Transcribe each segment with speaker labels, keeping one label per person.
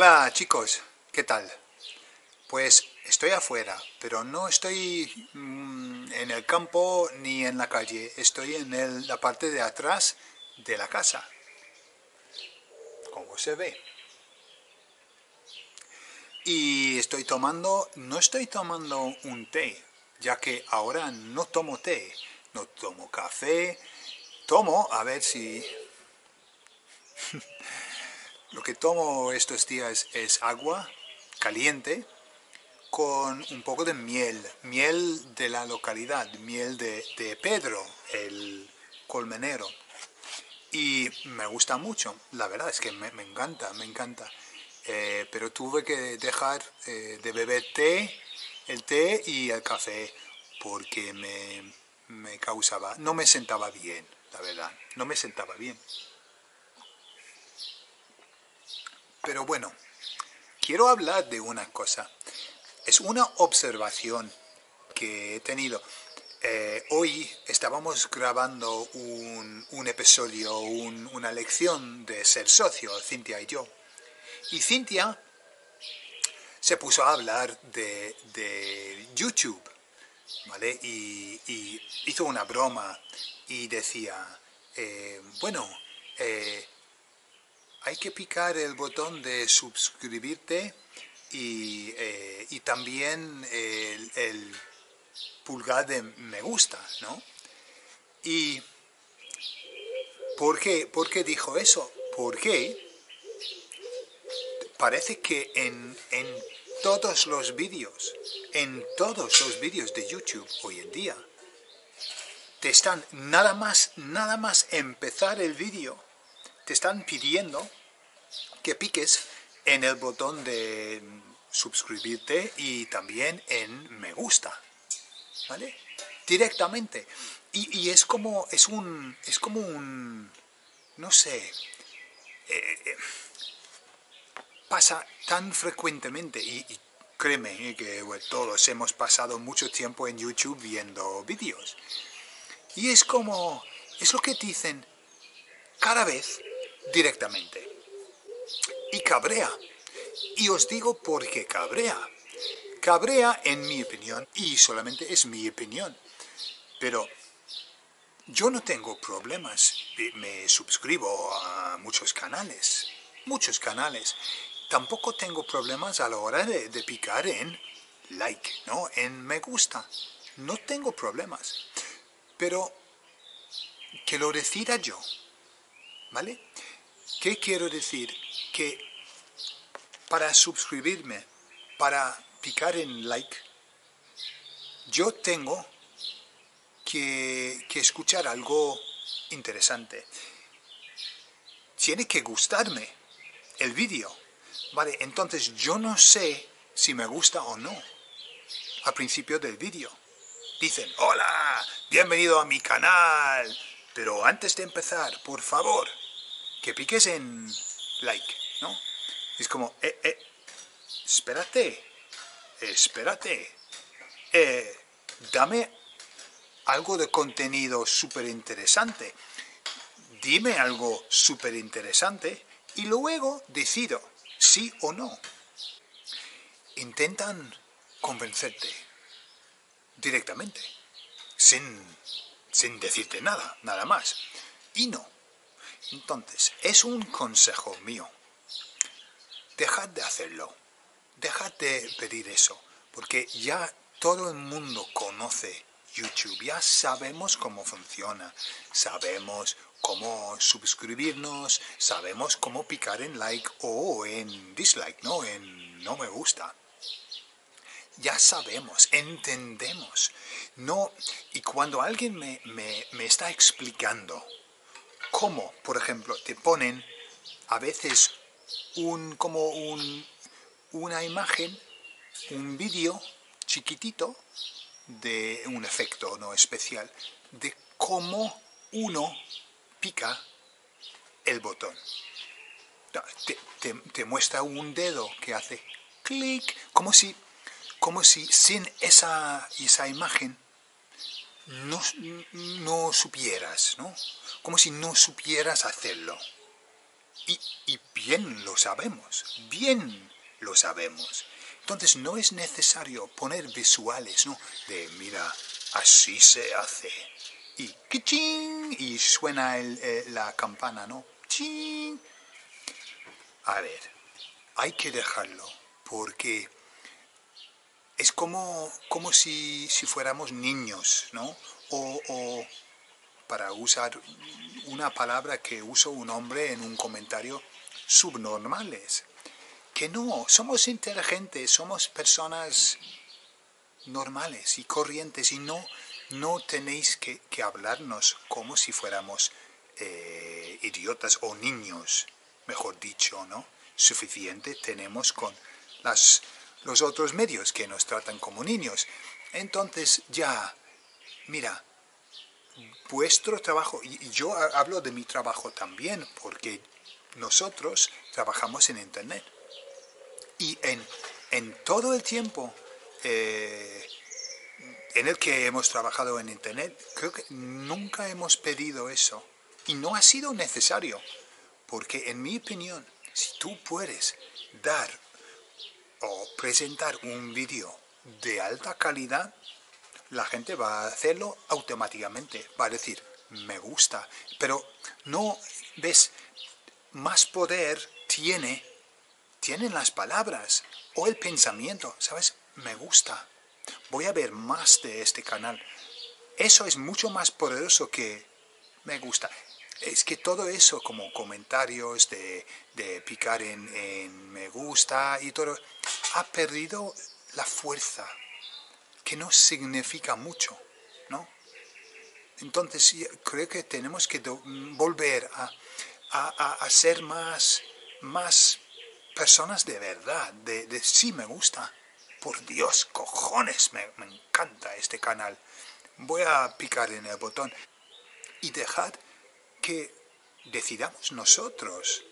Speaker 1: Hola chicos, ¿qué tal? Pues estoy afuera, pero no estoy mm, en el campo ni en la calle, estoy en la parte de atrás de la casa, como se ve. Y estoy tomando, no estoy tomando un té, ya que ahora no tomo té, no tomo café, tomo, a ver si... Lo que tomo estos días es agua caliente con un poco de miel, miel de la localidad, miel de, Pedro, el colmenero. Y me gusta mucho, la verdad es que me, encanta, me encanta. Eh, pero tuve que dejar eh, de beber té, el té y el café, porque me, me causaba, no me sentaba bien, la verdad, no me sentaba bien. Pero bueno, quiero hablar de una cosa. Es una observación que he tenido. Eh, hoy estábamos grabando un, episodio, una lección de ser socio, Cintia y yo. Y Cintia se puso a hablar de, YouTube, ¿vale? Y, hizo una broma y decía, eh, bueno, eh, hay que picar el botón de suscribirte y, eh, también el, pulgar de me gusta, ¿no? ¿Y por qué, por qué dijo eso? Porque parece que en, en todos los vídeos, en todos los vídeos de YouTube hoy en día, te están nada más, nada más empezar el vídeo, te están pidiendo que piques en el botón de suscribirte y también en me gusta, ¿vale? Directamente. Y, es como, es un, es como un, no sé, eh, eh, pasa tan frecuentemente y, créeme que todos hemos pasado mucho tiempo en YouTube viendo vídeos. Y es como, es lo que dicen cada vez directamente y cabrea. Y os digo por qué cabrea. Cabrea, en mi opinión, y solamente es mi opinión, pero yo no tengo problemas. Me suscribo a muchos canales, muchos canales. Tampoco tengo problemas a la hora de, de picar en like, ¿no? En me gusta. No tengo problemas. Pero que lo decida yo, ¿vale? ¿Qué quiero decir? Que para suscribirme, para picar en like, yo tengo que, escuchar algo interesante. Tiene que gustarme el vídeo. Vale, entonces yo no sé si me gusta o no al principio del vídeo. Dicen, hola, bienvenido a mi canal. Pero antes de empezar, por favor, que piques en like, ¿no? Es como, eh, eh, espérate, espérate, eh, dame algo de contenido súper interesante, dime algo súper interesante y luego decido sí o no. Intentan convencerte directamente, sin, sin decirte nada, nada más. Y no, entonces, es un consejo mío. Dejad de hacerlo. Dejad de pedir eso. Porque ya todo el mundo conoce YouTube. Ya sabemos cómo funciona. Sabemos cómo suscribirnos. Sabemos cómo picar en like o en dislike, ¿no? En no me gusta. Ya sabemos, entendemos. No, y cuando alguien me, me, me está explicando cómo, por ejemplo, te ponen a veces un, como un, una imagen, un vídeo chiquitito de un efecto no especial, de cómo uno pica el botón. Te, muestra un dedo que hace clic, como si, como si sin esa, esa imagen no, no supieras, ¿no? Como si no supieras hacerlo. Y, y bien lo sabemos, bien lo sabemos. Entonces no es necesario poner visuales, ¿no? De, mira, así se hace. Y ¡kiching! Y suena eh, la campana, ¿no? ¡Ching! A ver, hay que dejarlo, porque es como, como si, si fuéramos niños, ¿no? O, para usar una palabra que uso un hombre en un comentario, subnormales. Que no, somos inteligentes, somos personas normales y corrientes y no, no tenéis que, hablarnos como si fuéramos eh, idiotas o niños, mejor dicho, ¿no? Suficiente tenemos con las, los otros medios que nos tratan como niños. Entonces ya, mira, vuestro trabajo, y yo hablo de mi trabajo también, porque nosotros trabajamos en Internet. Y en, en todo el tiempo eh, en el que hemos trabajado en Internet, creo que nunca hemos pedido eso. Y no ha sido necesario, porque en mi opinión, si tú puedes dar o presentar un vídeo de alta calidad, la gente va a hacerlo automáticamente. Va a decir, me gusta. Pero no, ves, más poder tiene, tienen las palabras o el pensamiento, ¿sabes? Me gusta voy a ver más de este canal. Eso es mucho más poderoso que me gusta. Es que todo eso, como comentarios de, picar en, me gusta y todo, ha perdido la fuerza, que no significa mucho, ¿no? Entonces creo que tenemos que volver a, a, ser más, más personas de verdad, de, de sí me gusta, por Dios, cojones, me, encanta este canal. Voy a picar en el botón y dejad que decidamos nosotros.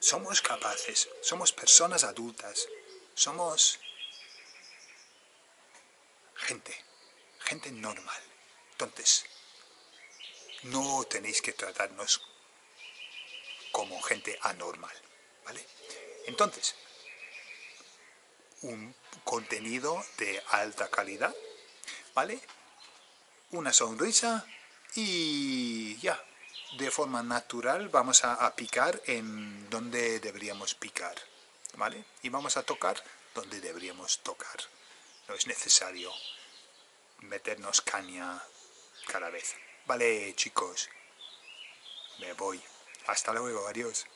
Speaker 1: Somos capaces, somos personas adultas, somos gente, gente normal. Entonces, no tenéis que tratarnos como gente anormal, ¿vale? Entonces, un contenido de alta calidad, ¿vale? Una sonrisa y ya, de forma natural vamos a, picar en donde deberíamos picar, ¿vale? Y vamos a tocar donde deberíamos tocar. No es necesario meternos caña cada vez. Vale, chicos, me voy. Hasta luego, adiós.